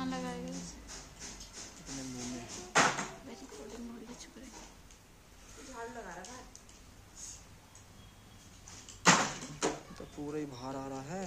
कहाँ लगाएगा इसे अपने मुँह में। मेरी कोडिंग हो रही है चुप रहे झाड़ू लगा रहा था तो पूरा ही बाहर आ रहा है।